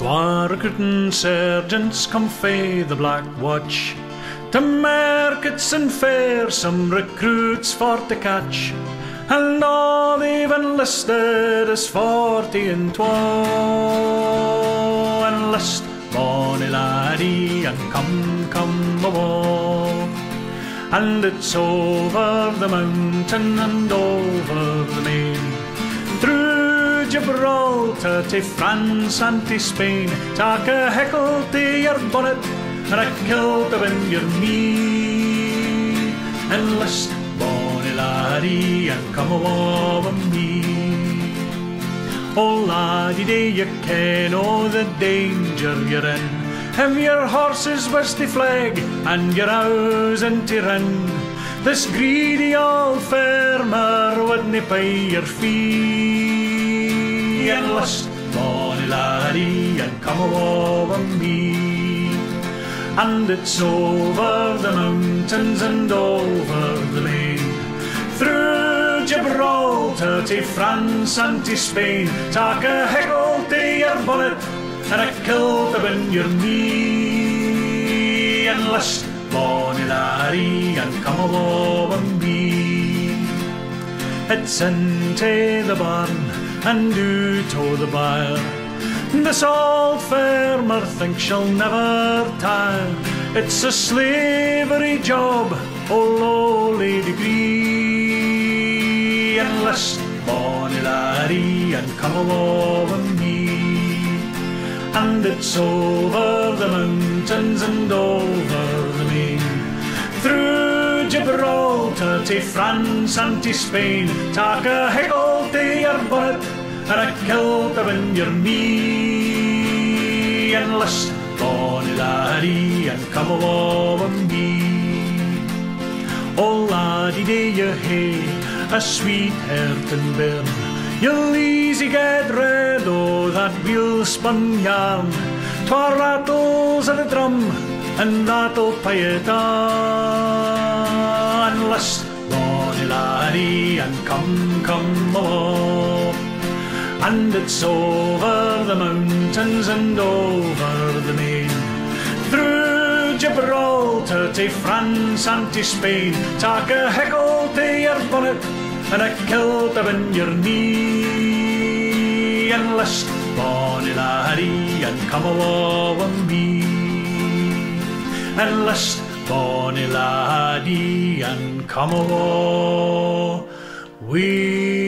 Twa recruiting sergeants come fae the Black Watch to markets and fairs, some recruits for to catch, and all they've enlisted is forty and twa. Enlist, bonny laddie, and come, come awa. And it's over the mountain and over Gibraltar to France and to Spain. Take a heckle to your bonnet and a kilt in your knee. Enlist, bonny laddie, and come awa with me. Oh laddie, do you ken all the danger you're in? Have your horses west the flag and your house into run. This greedy old farmer wouldn't pay your fee. Enlist, bonny laddie, and come with me. And it's over the mountains and over the main, through Gibraltar to France and to Spain. Take a heckle to your bonnet and a kilt in your knee. Enlist, bonny laddie, and come with me. It's into the barn and do o' the byre. This old farmer thinks she'll never tire. It's a slavery job, oh lowly degree. Enlist, bonny laddie, and come awa with me. And it's over the mountains and over Gibraltar to France and to Spain. Take a heckle to your bonnet and a kilt in your knee. Enlist, bonny laddie, and come with me. Oh laddie, do you hae a sweetheart and bairn? You'll easy get rid o' that wheel spun yarn. Twa rattles and a drum, and that'll. Enlist, bonny laddie, and come, come awa. And it's over the mountains and over the main, through Gibraltar to France and to Spain. Take a heckle to your bonnet and a kilt in your knee. Enlist, bonny laddie, and come awa with me. Enlist, bonny laddie, and come awa with